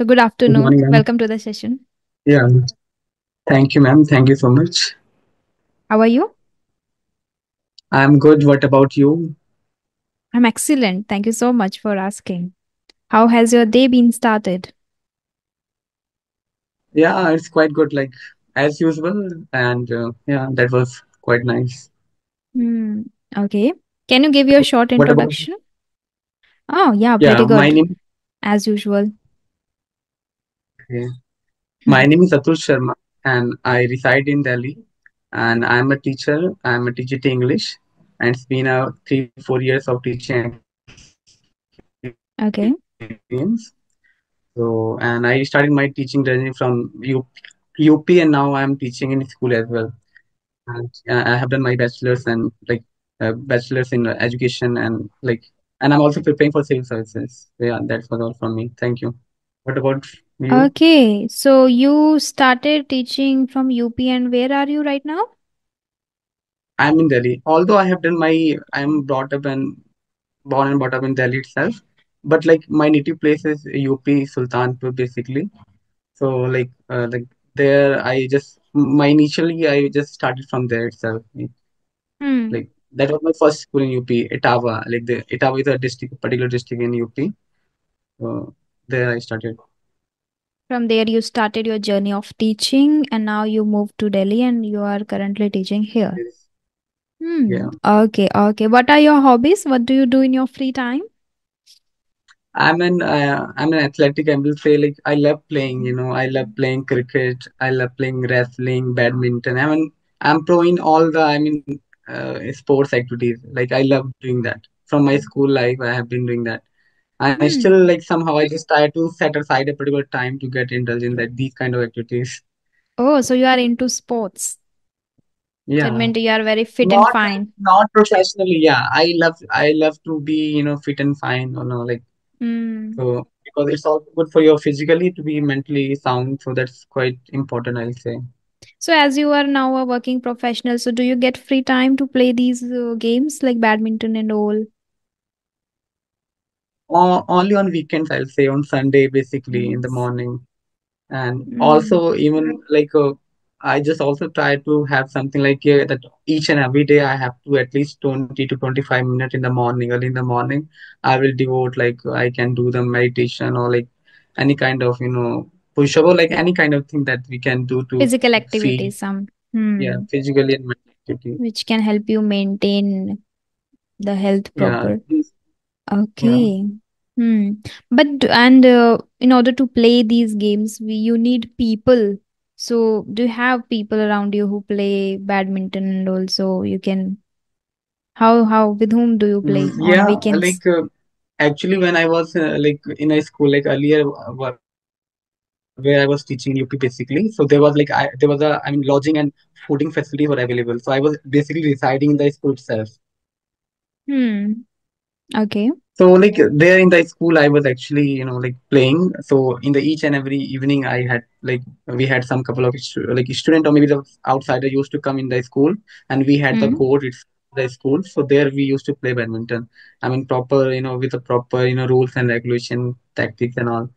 So, good Good afternoon. morning. Welcome to the session. Yeah, thank you, ma'am. Thank you so much. How are you? I'm good. What about you? I'm excellent. Thank you so much for asking. How has your day been started? Yeah, it's quite good, like as usual. And uh, yeah, that was quite nice. Hmm. Okay. Can you give your short What about? introduction? Oh, yeah, Yeah, pretty my name. As usual. Okay. Hmm. My name is Atul Sharma, and I reside in Delhi. And I'm a teacher. I'm a teacher to English, and it's been a three, four years of teaching Okay. experience. So, and I started my teaching journey from U UP, and now I'm teaching in school as well. and uh, I have done my bachelor's and like uh, bachelor's in education and like and I'm also preparing for civil services. So, yeah, that's all from me. Thank you. What about Okay. So, you started teaching from UP, and where are you right now? I'm in Delhi. Although I have done my I'm brought up and born and brought up in Delhi itself, but like my native place is UP Sultanpur basically. So like uh, like there I just my initially I just started from there itself. Hmm. Like that was my first school in UP, Etawah. Like the Etawah is a district, particular district in UP. So there I started. From there, you started your journey of teaching, and now you moved to Delhi, and you are currently teaching here. Yes. Hmm. Yeah. Okay. Okay. What are your hobbies? What do you do in your free time? I'm an uh, I'm an athletic. I will say like I love playing. You know, I love playing cricket. I love playing wrestling, badminton. I mean, I'm pro in all the I mean uh, sports activities. Like I love doing that. From my school life, I have been doing that. And I still like somehow I just try to set aside a particular time to get indulged in that these kind of activities. Oh, so you are into sports. Yeah. meant you are very fit and fine. not professionally. Yeah, I love I love to be you know fit and fine. You know, like Hmm. So because it's also good for your physically to be mentally sound, so that's quite important, I'll say. So as you are now a working professional, so do you get free time to play these uh, games like badminton and all? O- only on weekends, I'll say on Sunday, basically in the morning, and Hmm. also even like uh, I just also try to have something like uh, that each and every day I have to at least 20 to 25 minutes in the morning, early in the morning. I will devote like I can do the meditation or like any kind of you know push up or like any kind of thing that we can do to Physical activity, some. yeah Hmm. physically and mentally. Which can help you maintain the health Yeah, proper. yeah. Okay. Hmm. But and uh, in order to play these games, we, you need people. So do you have people around you who play badminton and also you can how how with whom do you Mm, play on yeah, weekends? like uh, actually when I was uh, like in a school like earlier uh, wh- where I was teaching UP basically, so there was like I there was a I mean lodging and fooding facilities were available. So I was basically residing in the school itself. Hmm. Okay. So like there in the school, I was actually you know like playing. So in the each and every evening, I had like we had some couple of like student or maybe the outsider used to come in the school, and we had the Hmm. court. It's the school. So there we used to play badminton. I mean proper you know with the proper you know rules and regulation tactics and all.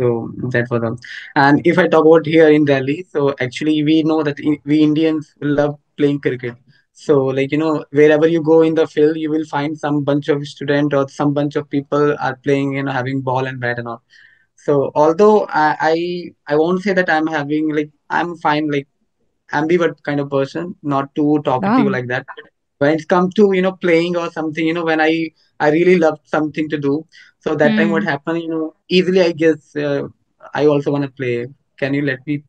So that was all. And if I talk about here in Delhi, so actually we know that i- we Indians love playing cricket. So like you know wherever you go in the field, you will find some bunch of student or some bunch of people are playing, you know, having ball and bat and all. So although I I, I won't say that I'm having like I'm fine like ambivert kind of person, not too talkative Wow. like that. When it comes to you know playing or something, you know, when I I really love something to do, so that time what Hmm. happened, you know, easily I guess uh, I also want to play. Can you let me?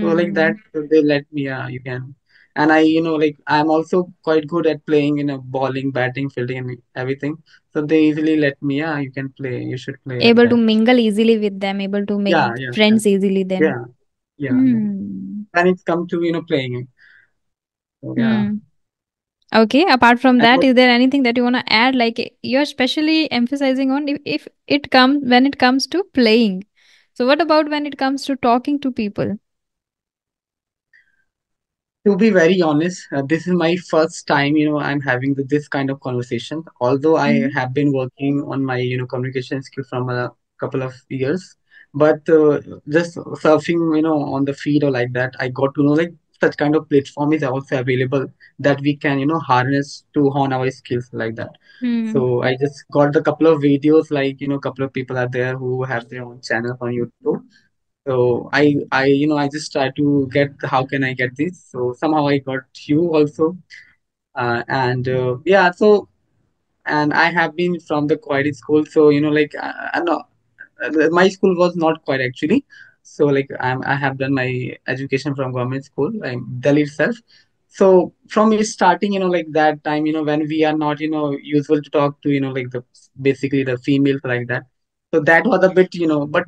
So like that, Hmm. so they let me. Yeah, you can. And I, you know, like I'm also quite good at playing, you know, bowling, batting, fielding, and everything. So they easily let me. Yeah, you can play. You should play Able to mingle easily with them, able to make Yeah, yeah, yeah, friends easily then. yeah, yeah, yeah. Hmm. And it's come to you know playing. So yeah. Hmm. Okay, apart from that, what is there anything that you want to add? Like you're especially emphasizing on if, if it comes when it comes to playing. So what about when it comes to talking to people? To be very honest, uh, this is my first time, you know, I'm having the, this kind of conversation. Although I Hmm. have been working on my, you know, communication skill from a couple of years, but uh, just surfing you know on the feed or like that i got to know like such kind of platform is also available that we can you know harness to hone our skills like that Hmm. so i just got a couple of videos like you know a couple of people are there who have their own channel on youtube so i i you know i just try to get how can i get this so somehow i got you also uh, and uh, yeah so and I have been from the quiet school, so you know, like I, I know uh, my school was not quite actually. So like I'm, I have done my education from government school, like Delhi itself. So from starting, you know, like that time, you know, when we are not, you know, useful to talk to, you know, like the basically the females like that. So that was a bit, you know, but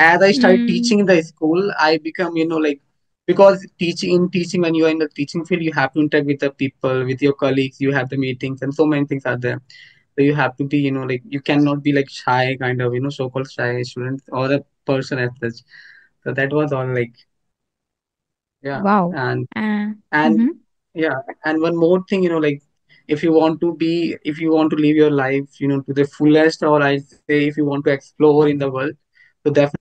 as I started Hmm. teaching in the school, I become, you know, like because teaching in teaching when you are in the teaching field, you have to interact with the people, with your colleagues, you have the meetings, and so many things are there so you have to be you know like you cannot be like shy kind of you know so-called shy student or a person as such so that was all like yeah Wow. and Uh, and mhm. yeah and one more thing you know like if you want to be if you want to live your life you know to the fullest or i say if you want to explore in the world so definitely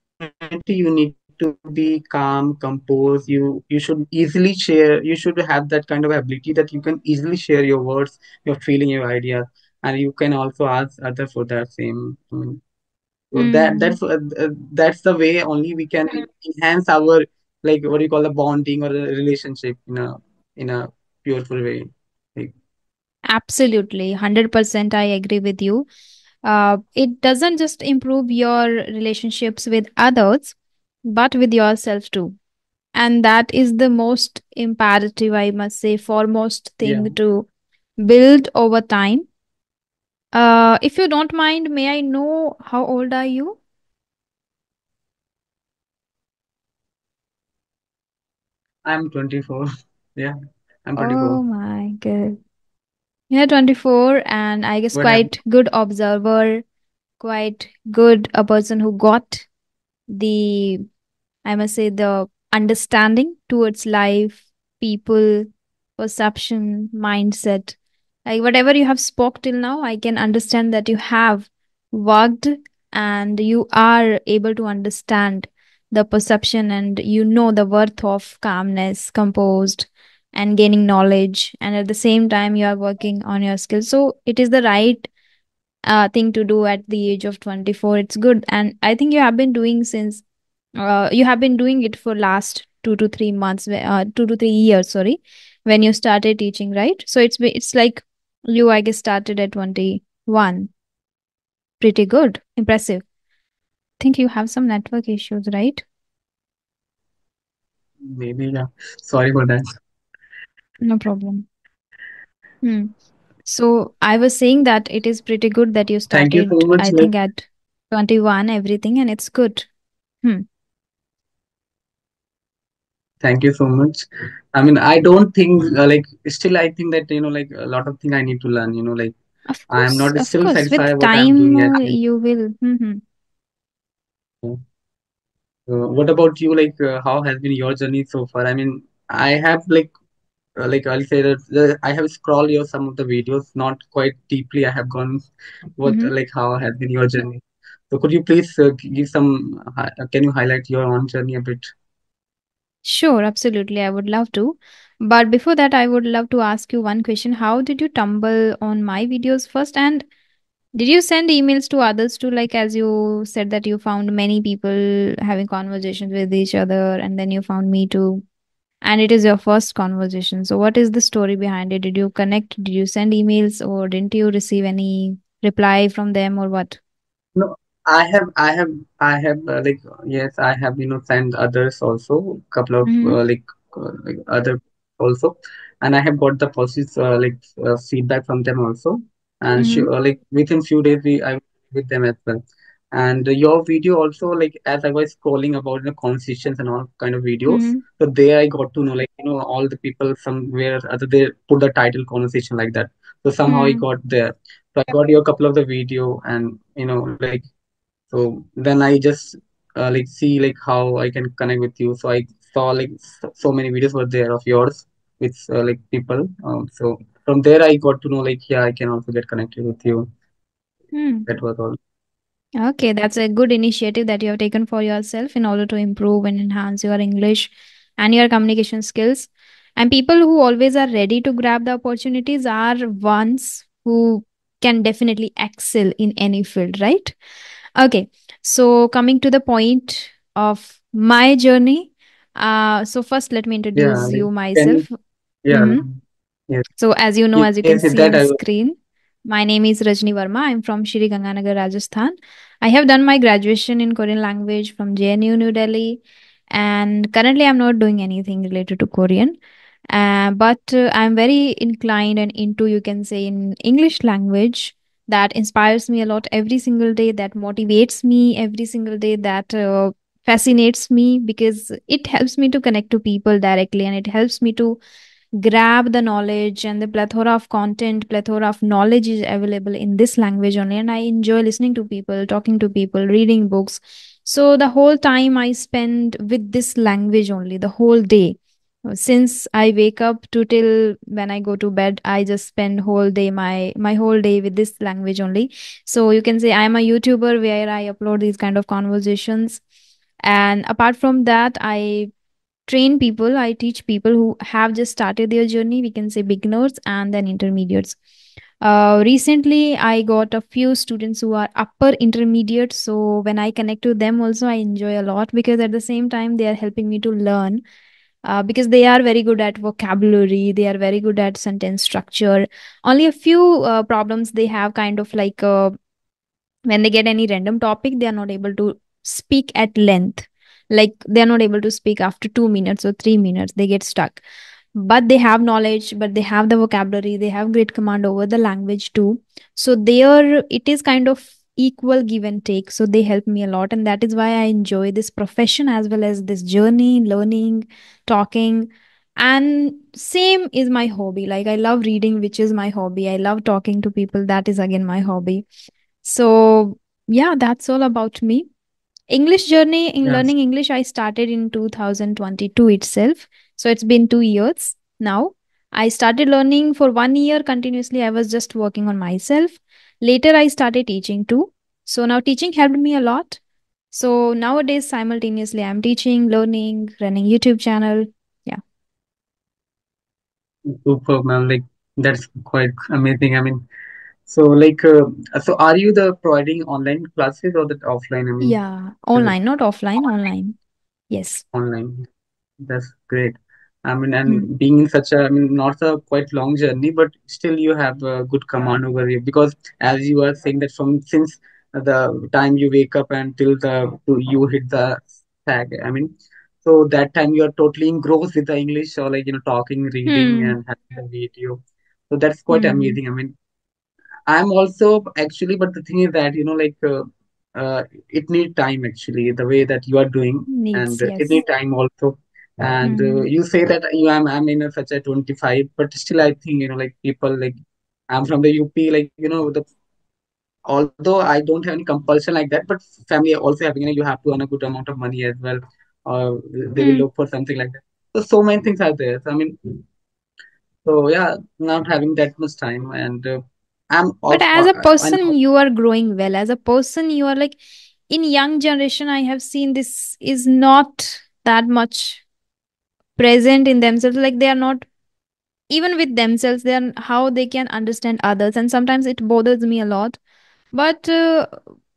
you need to be calm composed you you should easily share you should have that kind of ability that you can easily share your words your feeling your ideas and you can also ask others for that same I mean, so that that's uh, Hmm. uh, that's the way only we can enhance our like what do you call the bonding or the relationship in a in a beautiful way like Absolutely. 100% I agree with you. Uh, it doesn't just improve your relationships with others, but with yourself too. And that is the most imperative, I must say, foremost yeah thing to build over time. Uh, if you don't mind, may I know how old are you? i'm 24 yeah i'm 24 Oh my god. Yeah, 24, and I guess what happened quite good observer, quite good a person who got the I must say, the understanding towards life, people, perception, mindset. Like whatever you have spoke till now, I can understand that you have worked and you are able to understand the perception and you know the worth of calmness, composed, and gaining knowledge. And at the same time, you are working on your skills. So it is the right uh, thing to do at the age of 24. It's good. And I think you have been doing since uh, you have been doing it for last two to three months, whe- uh, two to three years, sorry, when you started teaching, right? So it's it's like you, I guess, started at 21. Pretty good. Impressive. Think you have some network issues, right? maybe yeah sorry for that No problem. Hmm. So I was saying that it is pretty good that you thank you so started, much I think, at 21, everything, and it's good. Hmm. thank you so much i mean i don't think uh, like still i think that you know like a lot of thing i need to learn you know like i am not still course. satisfied With what i'm doing time, yet uh, I mean, you will. hmm uh, what about you like uh, how has been your journey so far i mean i have like like I'll say that I have scrolled your some of the videos, not quite deeply. I have gone what hmm like how has been your journey. So could you please uh, give some? uh, Can you highlight your own journey a bit? Sure, absolutely. I would love to. But before that, I would love to ask you one question. How did you tumble on my videos first? And did you send emails to others too? Like, as you said, that you found many people having conversations with each other, and then you found me too. And it is your first conversation. So, what is the story behind it? Did you connect? Did you send emails, or didn't you receive any reply from them, or what? No, I have, I have, I have uh, like yes, I have you know sent others also couple of Mm-hmm. uh, like uh, like other also, and I have got the positive uh, like uh, feedback from them also, and she, Mm-hmm. uh, like within few days we I with them as well, and your video also like as I was scrolling about the conversations and all kind of videos, Mm-hmm. so there I got to know like you know all the people somewhere other they put the title conversation like that, so somehow I Mm-hmm. got there. So I got your couple of the video and you know like so then I just uh, like see like how I can connect with you. So I saw like so, many videos were there of yours with uh, like people. Um, so from there I got to know like yeah I can also get connected with you. Hmm. That was all. Okay, that's a good initiative that you have taken for yourself in order to improve and enhance your English and your communication skills. And people who always are ready to grab the opportunities are ones who can definitely excel in any field, right? Okay, so coming to the point of my journey. Uh, so first, let me introduce like you can myself. yeah, Mhm. yes, So, as you know, as you can yes, see on was screen, my name is Rajni Verma. I'm from Shri Ganganagar, Rajasthan. I have done my graduation in Korean language from JNU New Delhi, and currently I'm not doing anything related to Korean. Uh, but uh, I'm very inclined and into, you can say, in English language that inspires me a lot every single day, that motivates me every single day, that uh, fascinates me because it helps me to connect to people directly and it helps me to grab the knowledge and the plethora of content plethora of knowledge is available in this language only. And i enjoy listening to people talking to people reading books. So the whole time i spend with this language only the whole day. Since i wake up to till when i go to bed i just spend whole day my my whole day with this language only. So you can say i'm a youtuber where i upload these kind of conversations. And apart from that i train people. I teach people who have just started their journey. We can say beginners and then intermediates. Uh, recently i got a few students who are upper intermediate. So when i connect to them also i enjoy a lot because at the same time they are helping me to learn uh, because they are very good at vocabulary. They are very good at sentence structure. Only a few uh, problems they have kind of like uh, when they get any random topic they are not able to speak at length like they are not able to speak after 2 minutes or 3 minutes. They get stuck. But they have knowledge but they have the vocabulary. They have great command over the language too. So there it is kind of equal give and take. So they help me a lot. And that is why i enjoy this profession as well as this journey learning talking. And same is my hobby. Like i love reading which is my hobby. I love talking to people. That is again my hobby. So, yeah, that's all about me. English journey in yes. learning English, I started in 2022 itself. So, it's been two years now. I started learning for one year continuously. I was just working on myself. Later, I started teaching too. So, now teaching helped me a lot. So, nowadays, simultaneously, I'm teaching, learning, running YouTube channel. Yeah. Superb, man. Like that's quite amazing. I mean, so like, uh, so are you the providing online classes or the offline? I mean, Yeah. Online, not offline, online. Yes. online? That's great. I mean, and being in such a, I mean, not a quite long journey, but still you have a good command over you because as you are saying that from since the time you wake up until the to you hit the tag, I mean, so that time you are totally engrossed with the English or like you know talking, reading, Hmm. and having the video. So that's quite Hmm. amazing. I mean, I'm also actually, but the thing is that you know, like uh, uh, it need time actually, the way that you are doing, and Needs, uh, it need time also. And uh, Hmm. you say that you am I'm in a, such a 25, but still I think you know, like people like I'm from the UP, like you know, the although I don't have any compulsion like that, but family also having you know, you have to earn a good amount of money as well, or they will Hmm. look for something like that. So so many things are there. So, I mean, so yeah, not having that much time, and uh, I'm But as a person, you are growing well. As a person, you are like in young generation, I have seen this is not that much present in themselves. Like they are not even with themselves, they are how they can understand others. And sometimes it bothers me a lot. But uh,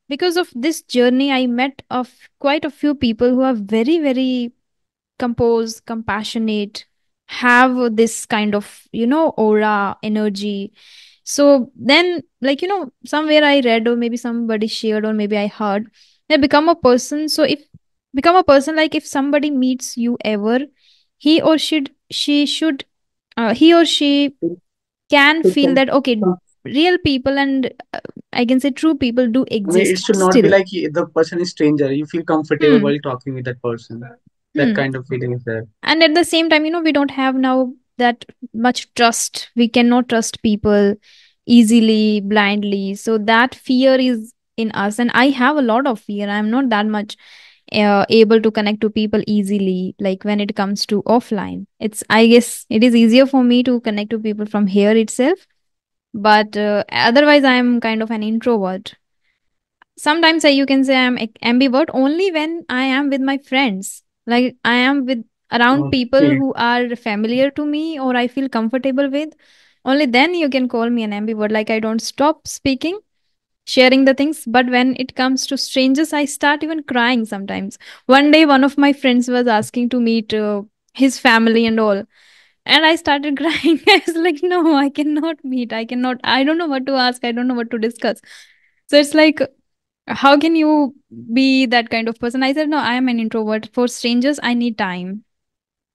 because of this journey, I met of quite a few people who are very, very composed, compassionate, have this kind of, you know, aura, energy So then, like, you know, somewhere I read or maybe somebody shared or maybe I heard, they become a person. So if become a person, like if somebody meets you ever, he or should she should uh, he or she can feel that okay, real people and uh, I can say true people do mean, it exist should not be like the person is stranger. You feel comfortable Hmm. while talking with that person. That Hmm. kind of feeling is there. and at the same time you know we don't have now that much trust we cannot trust people easily blindly. So that fear is in us. And i have a lot of fear. I'm not that much uh, able to connect to people easily like when it comes to offline. It's i guess it is easier for me to connect to people from here itself. But uh, otherwise i'm kind of an introvert. Sometimes I, you can say I'm ambivert only when I am with my friends. Like I am with around people who are familiar to me or I feel comfortable with. Only then you can call me an ambivert. Like I don't stop speaking, sharing the things. But when it comes to strangers, I start even crying sometimes. One day, one of my friends was asking to meet uh, his family and all. And I started crying. I was like, no, I cannot meet. I cannot. I don't know what to ask. I don't know what to discuss. So it's like how can you be that kind of person? I said, no, I am an introvert. For strangers, I need time.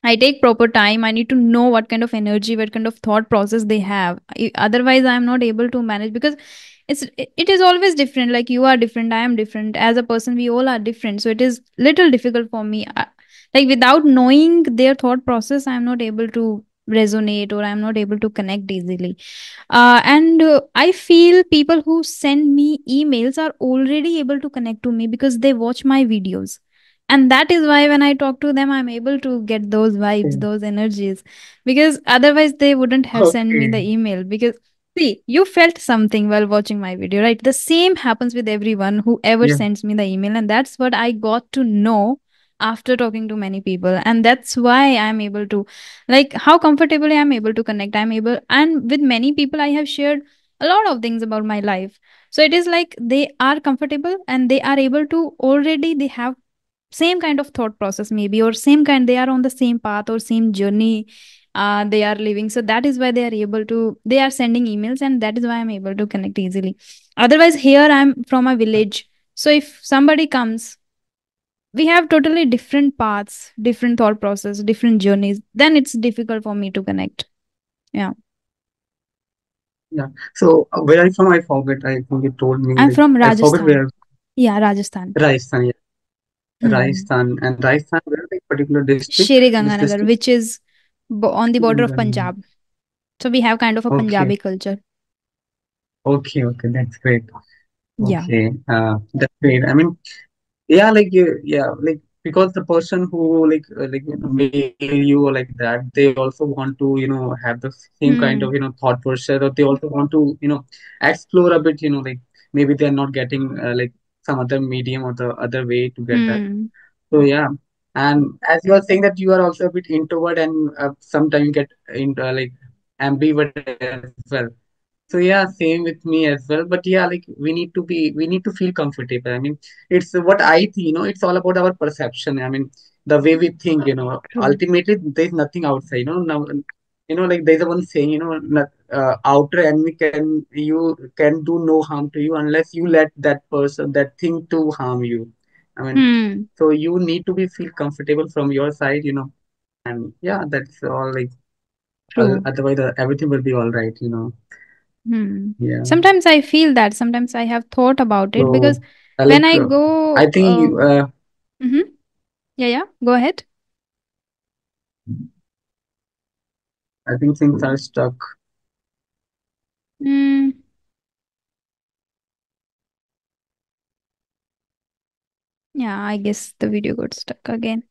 I take proper time. I need to know what kind of energy, what kind of thought process they have. Otherwise, I am not able to manage because it's it is always different. Like you are different, I am different. As a person, we all are different. So it is little difficult for me. I- Like without knowing their thought process, I am not able to resonate or I am not able to connect easily. Uh, and uh, I feel people who send me emails are already able to connect to me because they watch my videos. And that is why when I talk to them, I'm able to get those vibes, those energies. Because otherwise, they wouldn't have sent me the email. Because, see, you felt something while watching my video, right? The same happens with everyone who ever Yeah. sends me the email. And that's what I got to know after talking to many people. And that's why I'm able to like how comfortably i'm able to connect i'm able and with many people i have shared a lot of things about my life so it is like they are comfortable and they are able to already they have same kind of thought process maybe or same kind they are on the same path or same journey uh, they are living so that is why they are able to they are sending emails and that is why i'm able to connect easily otherwise here i'm from a village so if somebody comes we have totally different paths, different thought process, different journeys, then it's difficult for me to connect. Yeah. Yeah. So uh, where are you from? I forget. I think you told me I'm like from Rajasthan. Yeah, Rajasthan. Rajasthan. Yeah. Hmm. Rajasthan and Rajasthan. Where like particular district? Which Ganganagar, which is on the border of Punjab. So we have kind of a Okay. Punjabi culture. Okay. Okay. That's great. Yeah. Okay. Uh, that's great. I mean, yeah, like uh, yeah, like because the person who like uh, like you know, mail you or like that, they also want to you know have the same kind of Hmm. you know thought process, or they also want to you know explore a bit. You know, like maybe they're not getting uh, like some other medium or the other way to get that. Hmm. So yeah, and as you are saying that you are also a bit introvert and uh, sometimes you get into uh, like ambivert as well. So yeah, same with me as well. But yeah, like we need to be, we need to feel comfortable. I mean, it's what I think, you know, it's all about our perception. I mean, the way we think, you know, ultimately there's nothing outside, you know, now, you know, like there's a one saying, you know, not, uh, outer enemy can, you can do no harm to you unless you let that person, that thing to harm you. I mean, Hmm. so you need to be feel comfortable from your side, you know, and yeah, that's all like, True. otherwise uh, everything will be all right, you know. Hmm. Yeah. Sometimes I feel that. Sometimes I have thought about it because So, uh, when I go I think uh, you, uh, mhm. yeah, yeah, go ahead. I think things are stuck. Hmm. Yeah, I guess the video got stuck again.